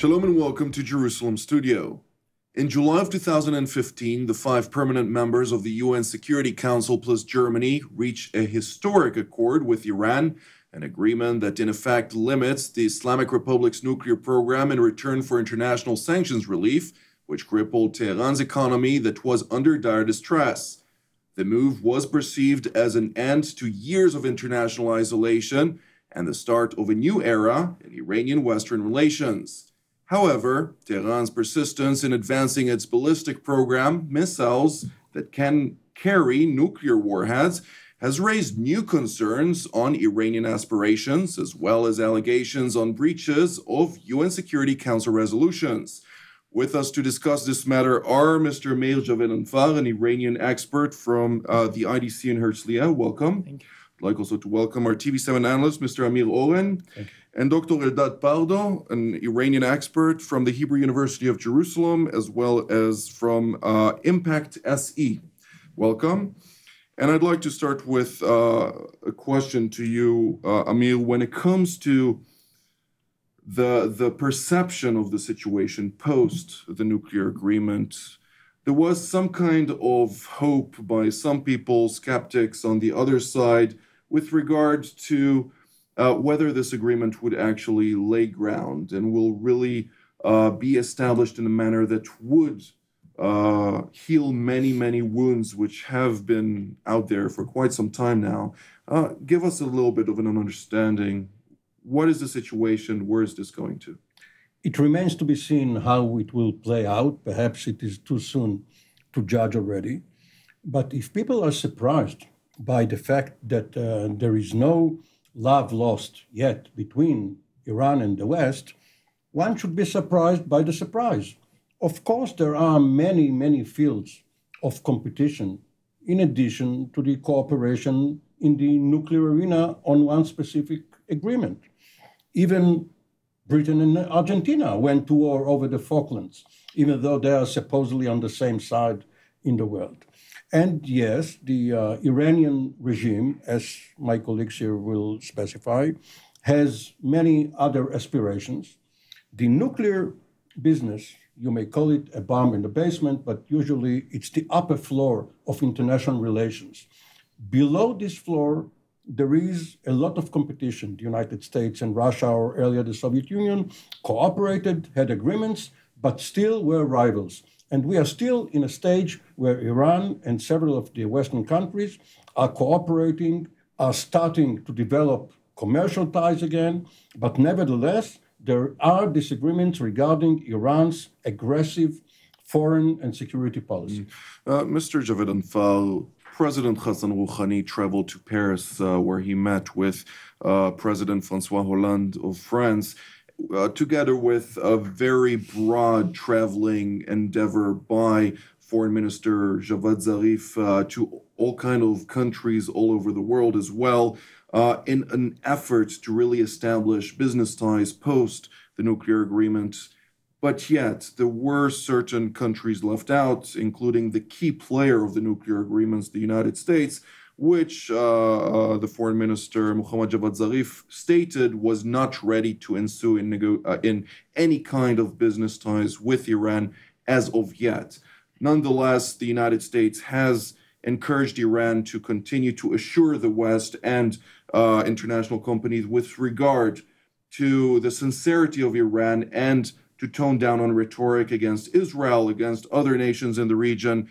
Shalom and welcome to Jerusalem Studio. In July of 2015, the five permanent members of the UN Security Council plus Germany reached a historic accord with Iran, an agreement that in effect limits the Islamic Republic's nuclear program in return for international sanctions relief, which crippled Tehran's economy that was under dire distress. The move was perceived as an end to years of international isolation and the start of a new era in Iranian Western relations. However, Tehran's persistence in advancing its ballistic program, missiles that can carry nuclear warheads, has raised new concerns on Iranian aspirations, as well as allegations on breaches of UN Security Council resolutions. With us to discuss this matter are Mr. Meir Javedanfar, an Iranian expert from uh, the IDC in Herzliya. Welcome. Thank you. I'd like also to welcome our TV7 analyst, Mr. Amir Oren, and Dr. Eldad Pardo, an Iranian expert from the Hebrew University of Jerusalem, as well as from uh, Impact SE. Welcome. And I'd like to start with uh, a question to you, uh, Amir. When it comes to the, the perception of the situation post the nuclear agreement, there was some kind of hope by some people, skeptics on the other side, with regard to uh, whether this agreement would actually lay ground and will really uh, be established in a manner that would uh, heal many, many wounds which have been out there for quite some time now. Uh, give us a little bit of an understanding. What is the situation? Where is this going to? It remains to be seen how it will play out. Perhaps it is too soon to judge already. But if people are surprised by the fact that uh, there is no love lost yet between Iran and the West, one should be surprised by the surprise. Of course, there are many, many fields of competition in addition to the cooperation in the nuclear arena on one specific agreement. Even Britain and Argentina went to war over the Falklands, even though they are supposedly on the same side in the world. And yes, the uh, Iranian regime, as my colleagues here will specify, has many other aspirations. The nuclear business, you may call it a bomb in the basement, but usually it's the upper floor of international relations. Below this floor, there is a lot of competition. The United States and Russia, or earlier the Soviet Union, cooperated, had agreements, but still were rivals. And we are still in a stage where Iran and several of the Western countries are cooperating, are starting to develop commercial ties again. But nevertheless, there are disagreements regarding Iran's aggressive foreign and security policy. Mm. Uh, Mr. Anfar, President Hassan Rouhani traveled to Paris, uh, where he met with uh, President Francois Hollande of France uh, together with a very broad traveling endeavor by Foreign Minister Javad Zarif uh, to all kind of countries all over the world as well, uh, in an effort to really establish business ties post the nuclear agreement. But yet, there were certain countries left out, including the key player of the nuclear agreements, the United States, which uh, uh, the foreign minister Muhammad Javad Zarif stated was not ready to ensue in, nego- uh, in any kind of business ties with Iran as of yet. Nonetheless, the United States has encouraged Iran to continue to assure the West and uh, international companies with regard to the sincerity of Iran and to tone down on rhetoric against Israel, against other nations in the region.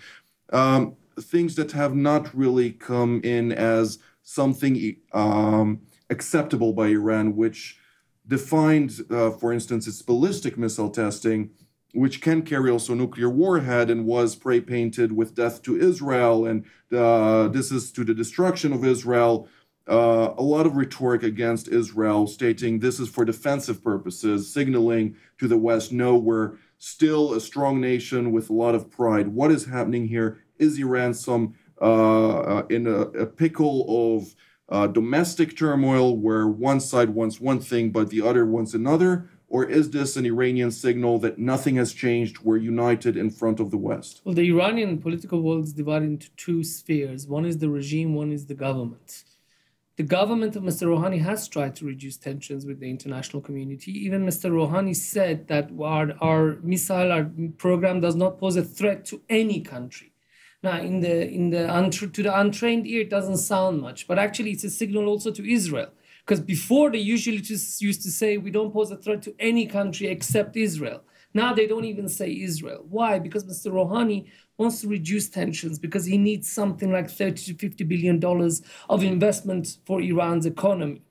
Um, things that have not really come in as something um, acceptable by Iran, which defined, uh, for instance, its ballistic missile testing, which can carry also nuclear warhead and was spray painted with death to Israel, and uh, this is to the destruction of Israel. Uh, a lot of rhetoric against Israel, stating this is for defensive purposes, signaling to the West, no, we're still a strong nation with a lot of pride. What is happening here is Iran some uh, uh, in a, a, pickle of uh, domestic turmoil where one side wants one thing but the other wants another? Or is this an Iranian signal that nothing has changed? We're united in front of the West? Well, the Iranian political world is divided into two spheres one is the regime, one is the government. The government of Mr. Rouhani has tried to reduce tensions with the international community. Even Mr. Rouhani said that our, our missile our program does not pose a threat to any country. Now, in the in the to the untrained ear, it doesn't sound much, but actually, it's a signal also to Israel. Because before they usually just used to say we don't pose a threat to any country except Israel. Now they don't even say Israel. Why? Because Mr. Rouhani wants to reduce tensions because he needs something like 30 to 50 billion dollars of investment for Iran's economy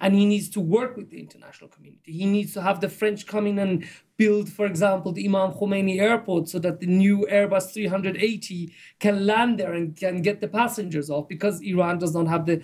and he needs to work with the international community. He needs to have the French come in and build, for example, the Imam Khomeini airport so that the new Airbus 380 can land there and can get the passengers off because Iran does not have the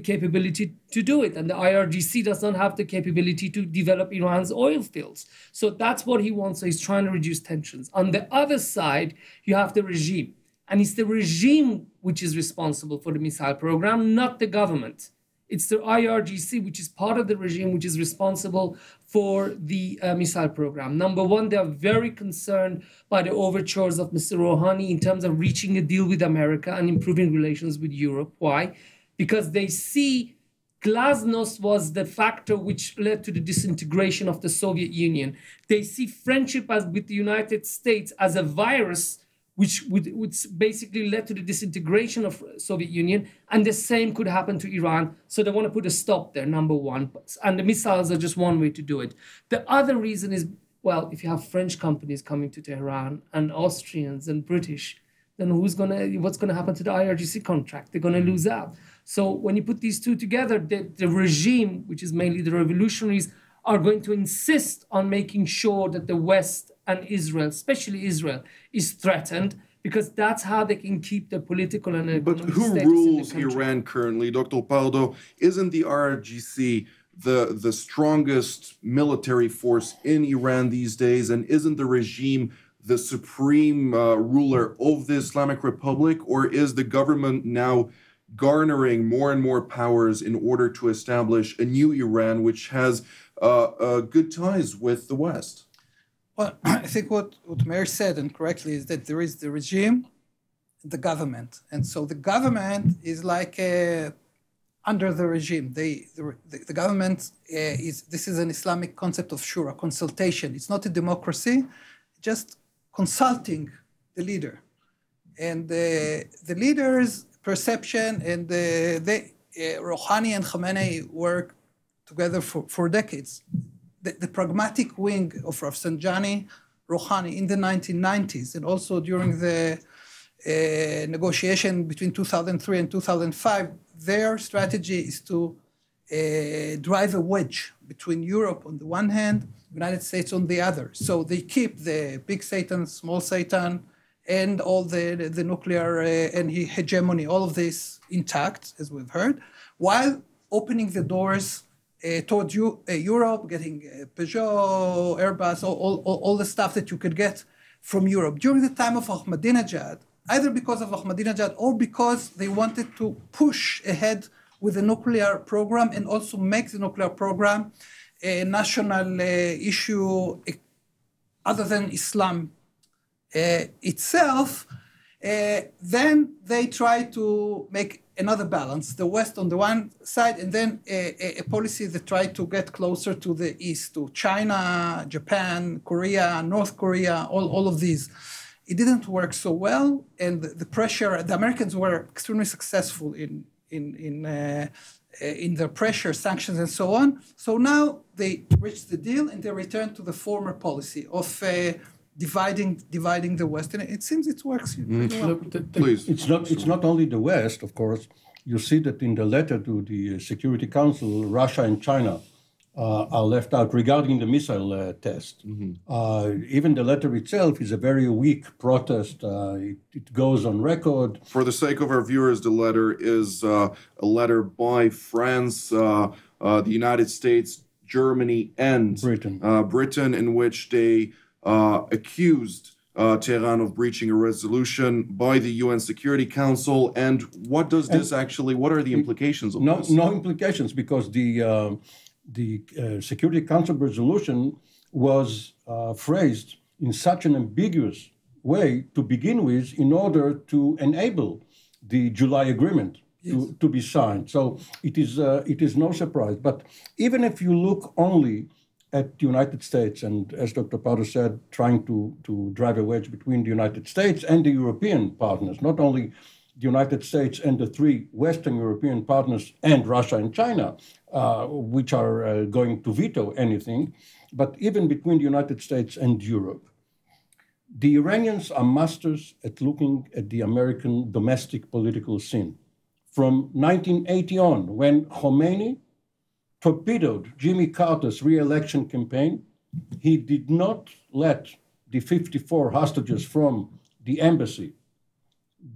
capability to do it. And the IRGC does not have the capability to develop Iran's oil fields. So that's what he wants. So he's trying to reduce tensions. On the other side, you have the regime. And it's the regime which is responsible for the missile program, not the government. It's the IRGC, which is part of the regime, which is responsible for the uh, missile program. Number one, they are very concerned by the overtures of Mr. Rouhani in terms of reaching a deal with America and improving relations with Europe. Why? Because they see Glasnost was the factor which led to the disintegration of the Soviet Union. They see friendship as with the United States as a virus which would, would basically led to the disintegration of Soviet Union, and the same could happen to Iran. So they want to put a stop there. Number one, and the missiles are just one way to do it. The other reason is well, if you have French companies coming to Tehran and Austrians and British, then who's gonna what's gonna happen to the IRGC contract? They're gonna mm-hmm. lose out. So when you put these two together, the, the regime, which is mainly the revolutionaries, are going to insist on making sure that the West and Israel, especially Israel, is threatened because that's how they can keep the political and economic But who rules Iran currently, Dr. Pardo? Isn't the IRGC the the strongest military force in Iran these days, and isn't the regime the supreme uh, ruler of the Islamic Republic, or is the government now garnering more and more powers in order to establish a new Iran, which has uh, uh, good ties with the West? Well, I think what, what Meir said, and correctly, is that there is the regime, the government. And so the government is like uh, under the regime. They, the, the government uh, is, this is an Islamic concept of shura, consultation. It's not a democracy, just consulting the leader. And uh, the leader's perception and the, they, uh, Rouhani and Khamenei work together for, for decades the, the pragmatic wing of Rafsanjani Rouhani in the 1990s and also during the uh, negotiation between 2003 and 2005, their strategy is to uh, drive a wedge between Europe on the one hand, United States on the other. So they keep the big Satan, small Satan, and all the, the, nuclear uh, and hegemony, all of this intact, as we've heard, while opening the doors uh, towards uh, Europe, getting uh, Peugeot, Airbus, all, all, all, the stuff that you could get from Europe. During the time of Ahmadinejad, either because of Ahmadinejad or because they wanted to push ahead with the nuclear program and also make the nuclear program a national uh, issue uh, other than Islam uh, itself, then they try to make another balance, the West on the one side, and then a, a, policy that tried to get closer to the East, to China, Japan, Korea, North Korea, all, all of these. It didn't work so well, and the, pressure, the Americans were extremely successful in, in, in, uh, in their pressure, sanctions, and so on. So now they reached the deal and they returned to the former policy of uh, dividing dividing the West, and it seems it works. Mm. Well. the, the, Please, it's not it's not only the West, of course. You see that in the letter to the Security Council, Russia and China uh, are left out regarding the missile uh, test. Mm-hmm. Uh, even the letter itself is a very weak protest. Uh, it, it, goes on record. For the sake of our viewers, the letter is uh, a letter by France, uh, the United States, Germany, and Britain. Britain, in which they uh, accused uh, Tehran of breaching a resolution by the UN Security Council. And what does this and actually? What are the implications of no, this? No implications because the uh, the uh, Security Council resolution was uh, phrased in such an ambiguous way to begin with, in order to enable the July agreement. to, to be signed. So it is, uh, it is no surprise. But even if you look only at the United States, and as Dr. Pardo said, trying to, to drive a wedge between the United States and the European partners, not only the United States and the three Western European partners and Russia and China, uh, which are uh, going to veto anything, but even between the United States and Europe. The Iranians are masters at looking at the American domestic political scene. From 1980 on, when Khomeini torpedoed Jimmy Carter's re-election campaign, he did not let the 54 hostages from the embassy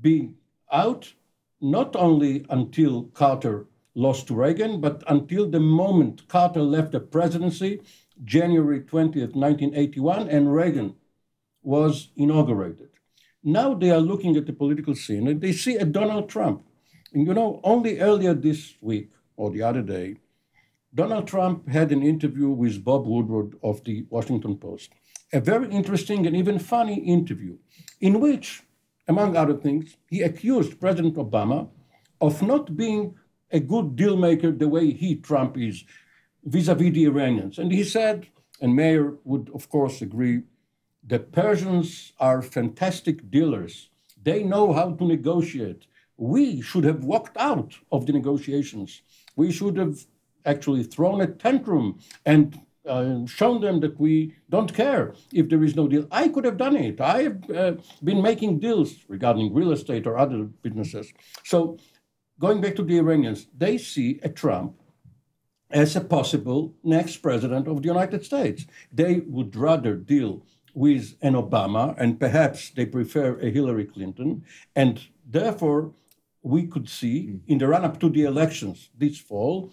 be out, not only until Carter lost to Reagan, but until the moment Carter left the presidency, January 20th, 1981, and Reagan was inaugurated. Now they are looking at the political scene and they see a Donald Trump. And you know, only earlier this week or the other day, Donald Trump had an interview with Bob Woodward of the Washington Post, a very interesting and even funny interview, in which, among other things, he accused President Obama of not being a good deal maker the way he, Trump, is vis a vis the Iranians. And he said, and Meir would, of course, agree, the Persians are fantastic dealers. They know how to negotiate. We should have walked out of the negotiations. We should have actually thrown a tantrum and uh, shown them that we don't care if there is no deal. I could have done it. I have uh, been making deals regarding real estate or other businesses. So, going back to the Iranians, they see a Trump as a possible next president of the United States. They would rather deal with an Obama, and perhaps they prefer a Hillary Clinton, and therefore we could see in the run up to the elections this fall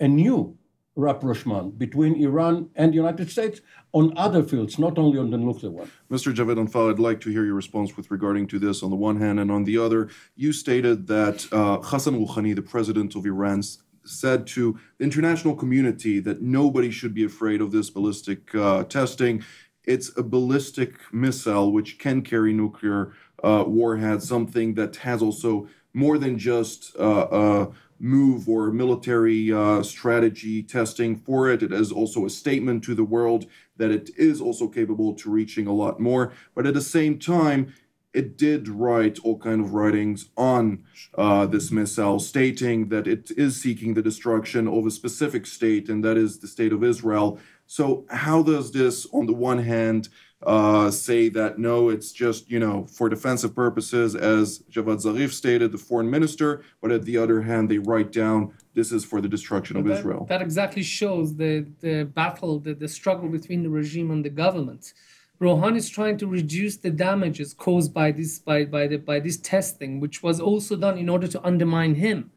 a new rapprochement between Iran and the United States on other fields, not only on the nuclear one. Mr. Javedanfar, I'd like to hear your response with regarding to this on the one hand, and on the other, you stated that uh, Hassan Rouhani, the president of Iran, said to the international community that nobody should be afraid of this ballistic uh, testing. It's a ballistic missile which can carry nuclear uh, warheads, something that has also more than just uh, move or military uh, strategy testing for it. It is also a statement to the world that it is also capable to reaching a lot more. But at the same time, it did write all kind of writings on uh, this missile, stating that it is seeking the destruction of a specific state, and that is the state of Israel. So, how does this, on the one hand, uh, say that no, it's just you know for defensive purposes, as Javad Zarif stated, the foreign minister, but at the other hand, they write down this is for the destruction of that, Israel. That exactly shows the the battle, the, the struggle between the regime and the government. Rouhani is trying to reduce the damages caused by this by, by the by this testing, which was also done in order to undermine him.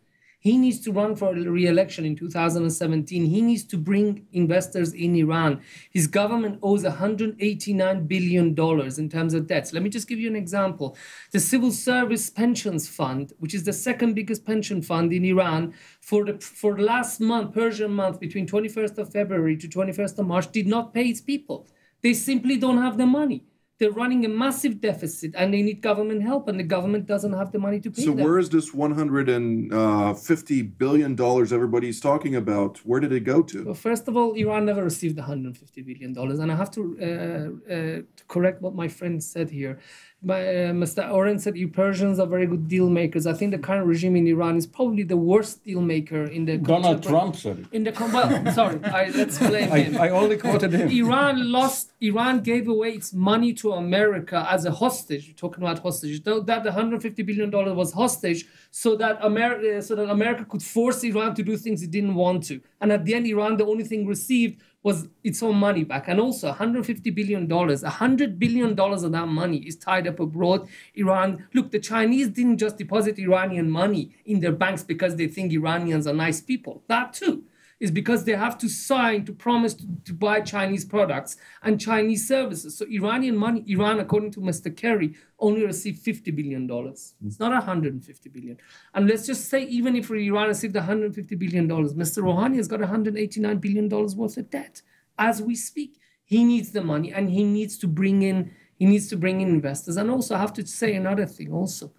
He needs to run for re-election in 2017. He needs to bring investors in Iran. His government owes 189 billion dollars in terms of debts. Let me just give you an example. The Civil Service Pensions Fund, which is the second biggest pension fund in Iran, for the for the last month, Persian month, between 21st of February to 21st of March, did not pay its people. They simply don't have the money they're running a massive deficit and they need government help and the government doesn't have the money to pay so them. where is this 150 billion dollars everybody's talking about? Where did it go to? Well, first of all iran never received 150 billion dollars and i have to, uh, uh, to correct what my friend said here uh, Mr. Oren said you Persians are very good deal makers. I think the current regime in Iran is probably the worst deal maker in the. Donald Trump said it. In the well, sorry, I, let's blame him. I, I only quoted him. Iran lost. Iran gave away its money to America as a hostage. You're talking about hostages. That the 150 billion dollars was hostage, so that America, so that America could force Iran to do things it didn't want to. And at the end, Iran, the only thing received was its own money back. And also 150 billion dollars, 100 billion dollars of that money is tied up abroad. Iran, look, the Chinese didn't just deposit Iranian money in their banks because they think Iranians are nice people. That too is because they have to sign to promise to, to, buy Chinese products and Chinese services. So Iranian money, Iran, according to Mr. Kerry, only received 50 billion dollars. It's not 150 billion. And let's just say even if Iran received 150 billion dollars, Mr. Rouhani has got 189 billion dollars worth of debt as we speak. He needs the money and he needs to bring in he needs to bring in investors. And also I have to say another thing also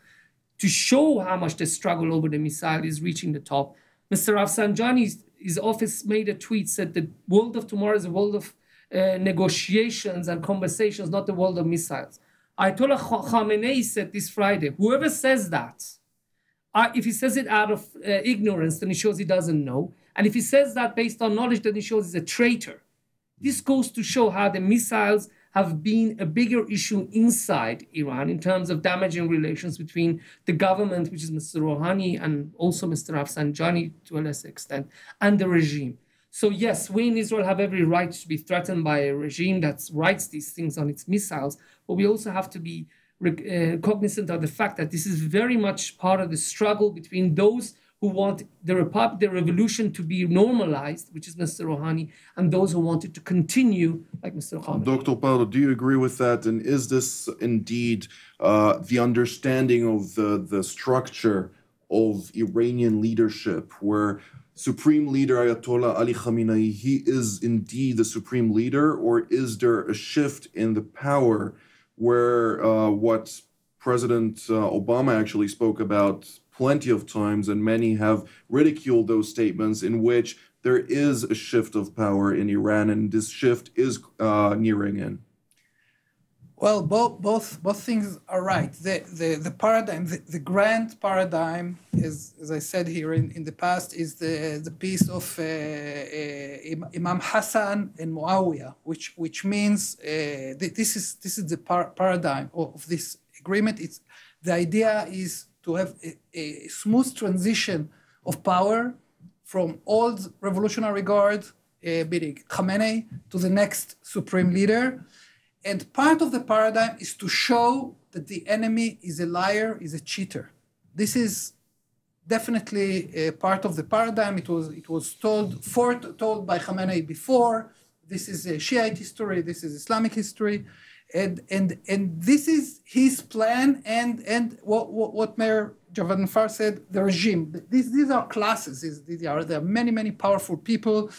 to show how much the struggle over the missile is reaching the top. Mr. Rafsanjani's his office made a tweet said the world of tomorrow is a world of uh, negotiations and conversations, not the world of missiles. Ayatollah Khamenei said this Friday, whoever says that, uh, if he says it out of uh, ignorance, then he shows he doesn't know. And if he says that based on knowledge, then he shows he's a traitor. This goes to show how the missiles have been a bigger issue inside Iran in terms of damaging relations between the government, which is Mr. Rouhani, and also Mr. Rafsanjani to a lesser extent, and the regime. So, yes, we in Israel have every right to be threatened by a regime that writes these things on its missiles, but we also have to be uh, cognizant of the fact that this is very much part of the struggle between those who want the, Repub- the revolution to be normalized, which is Mr. Rouhani, and those who want it to continue, like Mr. Khamenei. Dr. Pardo, do you agree with that? And is this indeed uh, the understanding of the, the structure of Iranian leadership, where Supreme Leader Ayatollah Ali Khamenei, he is indeed the supreme leader, or is there a shift in the power where uh, what President uh, Obama actually spoke about plenty of times, and many have ridiculed those statements in which there is a shift of power in Iran, and this shift is uh, nearing in. Well, both both both things are right. The the, the paradigm, the, the grand paradigm, is as I said here in, in the past, is the the peace of uh, uh, Imam Hassan and Muawiyah, which which means uh, this is this is the par- paradigm of this agreement. It's the idea is to have a, a smooth transition of power from old revolutionary guard, uh, Khamenei, to the next supreme leader. And part of the paradigm is to show that the enemy is a liar, is a cheater. This is definitely a part of the paradigm. It was, it was told, foretold by Khamenei before. This is a Shiite history, this is Islamic history and and and this is his plan and and what what, what Meir Javedanfar said the regime. These these are classes. These are there are many many powerful people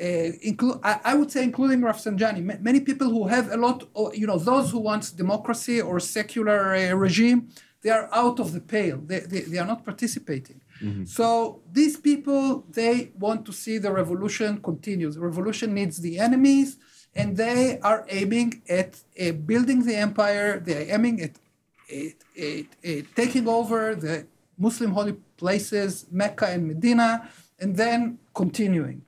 uh, include I, I, would say including Rafsanjani. Many people who have a lot of, you know those who want democracy or secular uh, regime they are out of the pale. They, they, they are not participating. Mm-hmm. so these people they want to see the revolution continue. The revolution needs the enemies and they are aiming at uh, building the empire. They are aiming at, at, at, at, taking over the Muslim holy places, Mecca and Medina, and then continuing.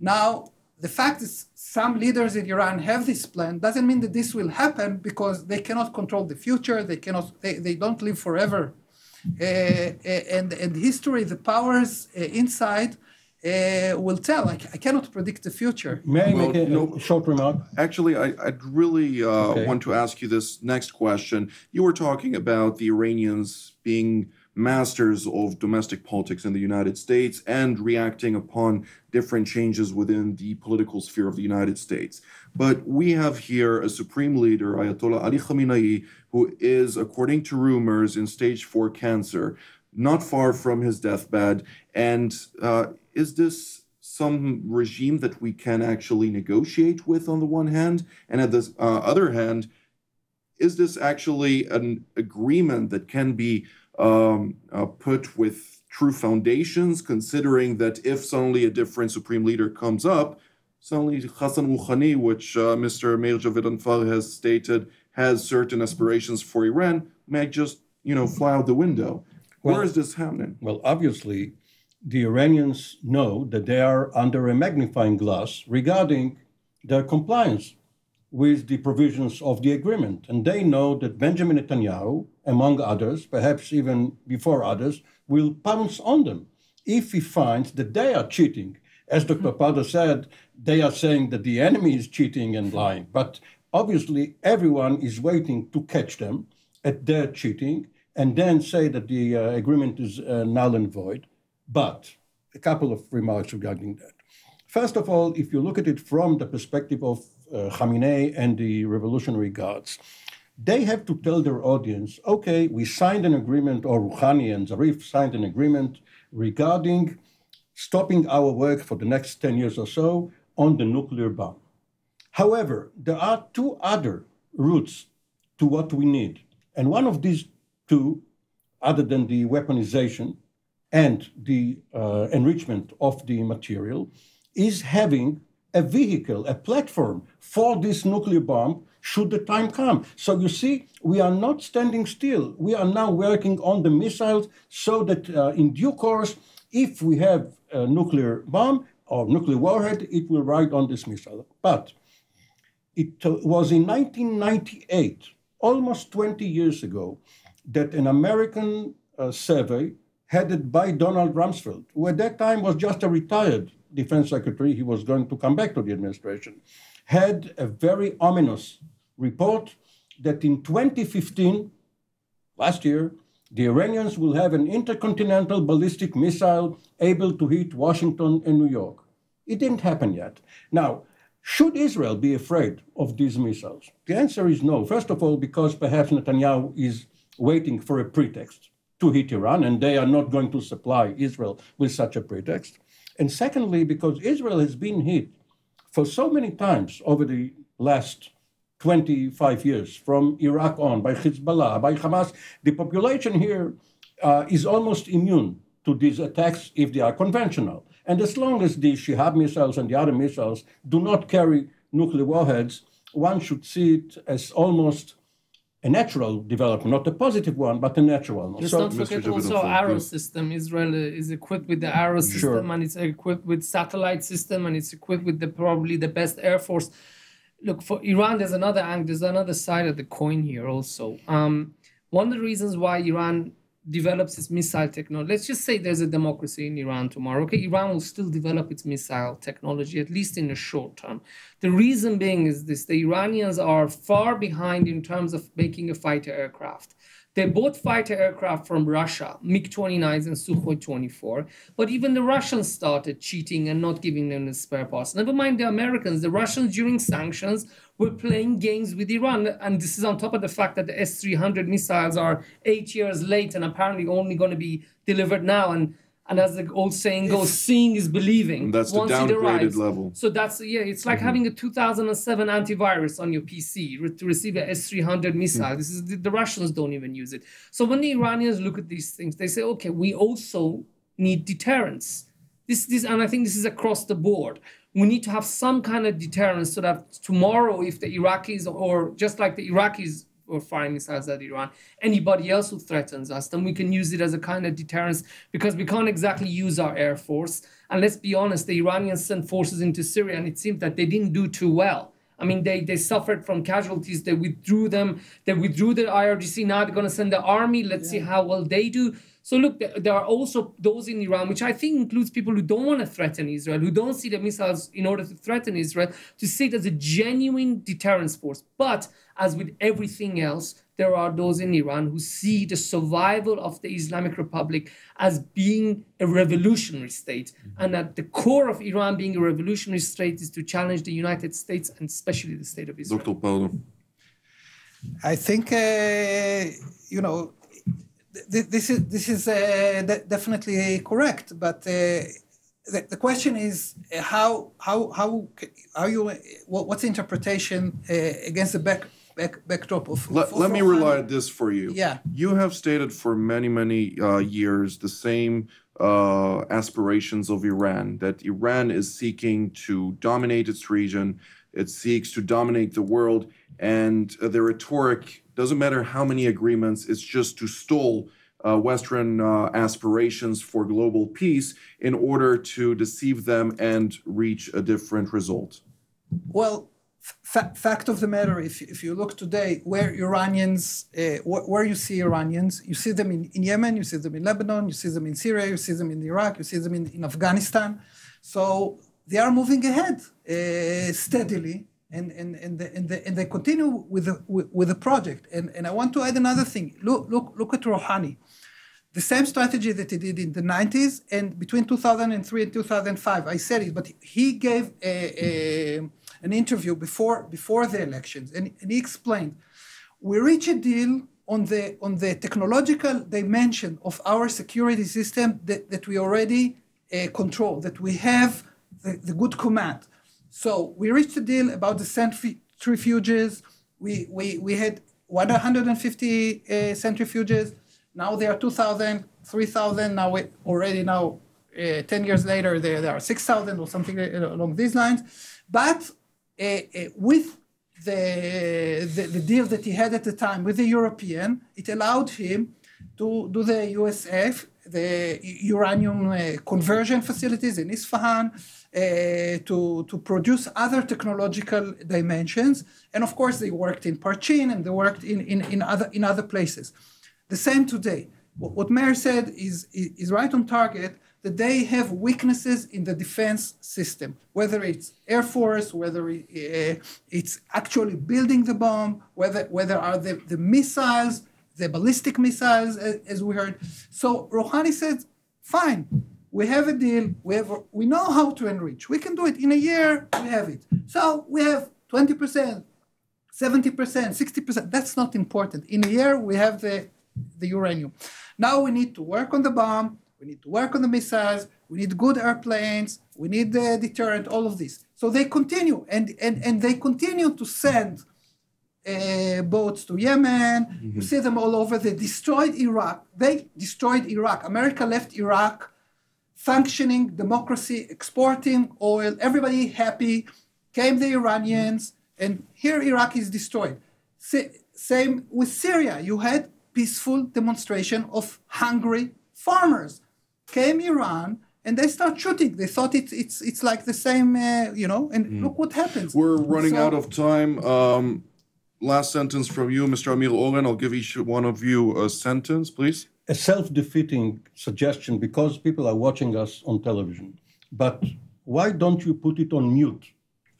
Now, the fact is, some leaders in Iran have this plan doesn't mean that this will happen because they cannot control the future. They cannot. They, they don't live forever. Uh, and and history, the powers uh, inside uh, will tell. I, I, cannot predict the future. May I make a, no, short remark? Actually, I, would really uh, okay. want to ask you this next question. You were talking about the Iranians being masters of domestic politics in the United States and reacting upon different changes within the political sphere of the United States. But we have here a supreme leader, Ayatollah Ali Khamenei, who is, according to rumors, in stage four cancer not far from his deathbed. And uh, is this some regime that we can actually negotiate with on the one hand? And at the uh, other hand, is this actually an agreement that can be um, uh, put with true foundations, considering that if suddenly a different supreme leader comes up, suddenly Hassan Rouhani, which uh, Mr. Meir Javedanfar has stated has certain aspirations for Iran, may just you know fly out the window. Well, Where is this happening? Well, obviously, the Iranians know that they are under a magnifying glass regarding their compliance with the provisions of the agreement. And they know that Benjamin Netanyahu, among others, perhaps even before others, will pounce on them if he finds that they are cheating. As Dr. Pardo said, they are saying that the enemy is cheating and lying. But obviously, everyone is waiting to catch them at their cheating and then say that the uh, agreement is uh, null and void. But a couple of remarks regarding that. First of all, if you look at it from the perspective of uh, Khamenei and the Revolutionary Guards, they have to tell their audience, okay, we signed an agreement, or Rouhani and Zarif signed an agreement regarding stopping our work for the next 10 years or so on the nuclear bomb. However, there are two other routes to what we need. And one of these two other than the weaponization and the uh, enrichment of the material, is having a vehicle, a platform for this nuclear bomb should the time come. So you see, we are not standing still. We are now working on the missiles so that uh, in due course, if we have a nuclear bomb or nuclear warhead, it will ride on this missile. But it uh, was in 1998, almost 20 years ago, that an American uh, survey headed by Donald Rumsfeld, who at that time was just a retired defense secretary, he was going to come back to the administration, had a very ominous report that in 2015, last year, the Iranians will have an intercontinental ballistic missile able to hit Washington and New York. It didn't happen yet. Now, should Israel be afraid of these missiles? The answer is no. First of all, because perhaps Netanyahu is waiting for a pretext to hit Iran, and they are not going to supply Israel with such a pretext. And secondly, because Israel has been hit for so many times over the last 25 years, from Iraq on, by Hezbollah, by Hamas, the population here uh, is almost immune to these attacks if they are conventional. And as long as the Shahab missiles and the other missiles do not carry nuclear warheads, one should see it as almost a natural development, not a positive one, but a natural one. Let's so, not forget also Arrow system. Israel is equipped with the Arrow system, sure. and it's equipped with satellite system, and it's equipped with the probably the best air force. Look for Iran. There's another angle. There's another side of the coin here also. Um, one of the reasons why Iran develops its missile technology. Let's just say there's a democracy in Iran tomorrow. Okay, Iran will still develop its missile technology, at least in the short term. The reason being is this the Iranians are far behind in terms of making a fighter aircraft. They bought fighter aircraft from Russia, MiG 29s and Sukhoi 24, but even the Russians started cheating and not giving them the spare parts. Never mind the Americans. The Russians, during sanctions, were playing games with Iran. And this is on top of the fact that the S 300 missiles are eight years late and apparently only going to be delivered now. And and as the old saying goes, seeing is believing. And that's the downgraded level. So that's yeah, it's like mm-hmm. having a 2007 antivirus on your PC re- to receive a S300 missile. Mm-hmm. This is the, the, Russians don't even use it. So when the Iranians look at these things, they say, okay, we also need deterrence. This this and I think this is across the board. We need to have some kind of deterrence so that tomorrow, if the Iraqis or just like the Iraqis or firing missiles at Iran. Anybody else who threatens us, then we can use it as a kind of deterrence because we can't exactly use our air force. And let's be honest, the Iranians sent forces into Syria, and it seemed that they didn't do too well. I mean, they, they suffered from casualties. They withdrew them. They withdrew the IRGC. Now they're going to send the army. Let's yeah. see how well they do. So look, there are also those in Iran, which I think includes people who don't want to threaten Israel, who don't see the missiles in order to threaten Israel, to see it as a genuine deterrence force. But as with everything else, there are those in Iran who see the survival of the Islamic Republic as being a revolutionary state. Mm-hmm. And at the core of Iran being a revolutionary state is to challenge the United States and especially the state of Israel. Dr. Pardo. I think, uh, you know, this is this is uh, definitely correct, but uh, the, the question is uh, how how how are you what's the interpretation uh, against the back, back backdrop of, let, of, let me rely on this for you. Yeah. You have stated for many many uh, years the same uh, aspirations of iran that iran is seeking to dominate its region it seeks to dominate the world and the rhetoric doesn't matter how many agreements, it's just to stall uh, Western uh, aspirations for global peace in order to deceive them and reach a different result? Well, f- fact of the matter, if, if you look today, where Iranians, uh, wh- where you see Iranians, you see them in, in Yemen, you see them in Lebanon, you see them in Syria, you see them in Iraq, you see them in, in Afghanistan. So they are moving ahead uh, steadily and and and, the, and, the, and they continue with the with, the project. And and I want to add another thing. Look look look at Rouhani, the same strategy that he did in the 90s and between 2003 and 2005. I said it, but he gave a, a, an interview before before the elections, and, and he explained, we reach a deal on the on the technological dimension of our security system that, that we already uh, control, that we have the, the good command. So we reached a deal about the centrifuges. We, we, we had 150 uh, centrifuges. Now they are 2,000, 3,000. Now we already now, uh, 10 years later, there, there are 6,000 or something along these lines. But uh, uh, with the, the, the deal that he had at the time with the European, it allowed him to do the UCF, the uranium uh, conversion facilities in Isfahan, uh, to, to produce other technological dimensions. And of course, they worked in Parchin and they worked in, in, in, other, in other places. The same today. What, what said is, is right on target that they have weaknesses in the defense system, whether it's Air Force, whether it's actually building the bomb, whether, whether are the, the missiles, the ballistic missiles, as, as we heard. So Rouhani said, fine, we have a deal, we, have, we know how to enrich. We can do it in a year, we have it. So we have 20%, 70%, 60%. That's not important. In a year, we have the, the uranium. Now we need to work on the bomb, we need to work on the missiles, we need good airplanes, we need the deterrent, all of this. So they continue, and, and, and they continue to send uh, boats to Yemen. Mm-hmm. You see them all over. They destroyed Iraq. They destroyed Iraq. America left Iraq functioning democracy, exporting oil, everybody happy. Came the Iranians, and here Iraq is destroyed. same with Syria. You had peaceful demonstration of hungry farmers came Iran and they start shooting. They thought it's it's it's like the same, uh, you know. And mm. look what happens. We're running so, out of time. Um, last sentence from you, Mr. Amir Oren. I'll give each one of you a sentence, please. A self-defeating suggestion because people are watching us on television. But why don't you put it on mute?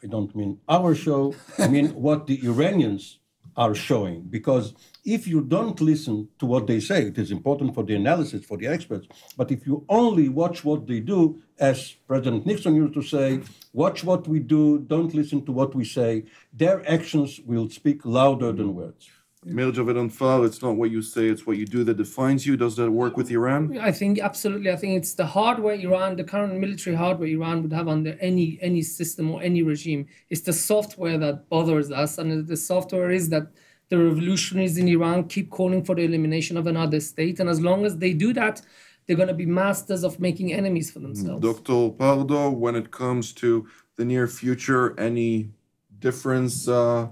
I don't mean our show. I mean what the Iranians are showing. Because if you don't listen to what they say, it is important for the analysis, for the experts. But if you only watch what they do, as President Nixon used to say, watch what we do, don't listen to what we say, their actions will speak louder than words. Meir Javedanfar, it's not what you say, it's what you do that defines you. Does that work with Iran? I think absolutely. I think it's the hardware Iran, the current military hardware Iran would have under any any system or any regime. It's the software that bothers us, and the software is that the revolutionaries in Iran keep calling for the elimination of another state, and as long as they do that, they're going to be masters of making enemies for themselves. Dr. Pardo, when it comes to the near future, any difference? Uh,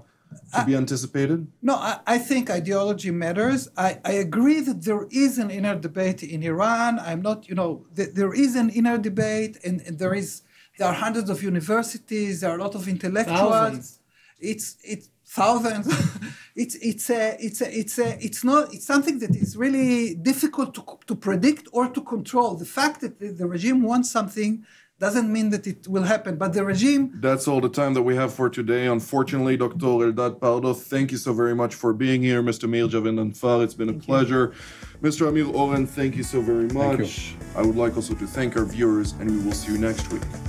to be anticipated? No, I, I, think ideology matters. I, I agree that there is an inner debate in Iran. I'm not, you know, th- there is an inner debate, and, and, there is there are hundreds of universities. There are a lot of intellectuals. Thousands. It's it's thousands. it's it's a it's a it's a it's not it's something that is really difficult to to predict or to control. The fact that the, the regime wants something doesn't mean that it will happen. But the regime. That's all the time that we have for today. Unfortunately, Dr. Eldad Pardo, thank you so very much for being here. Mr. Meir Javedanfar, it's been a thank pleasure. You. Mr. Amir Oren, thank you so very much. I would like also to thank our viewers, and we will see you next week.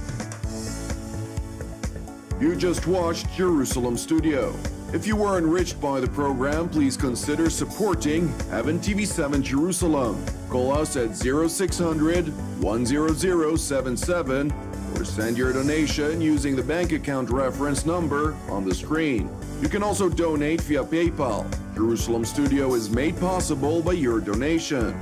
You just watched Jerusalem Studio. If you were enriched by the program, please consider supporting Heaven TV7 Jerusalem. Call us at 0600 10077 or send your donation using the bank account reference number on the screen. You can also donate via PayPal. Jerusalem Studio is made possible by your donation.